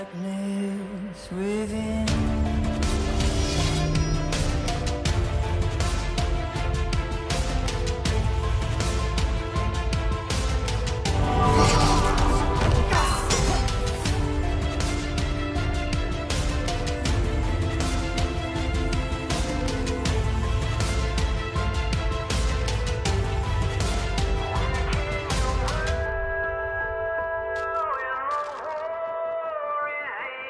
darkness within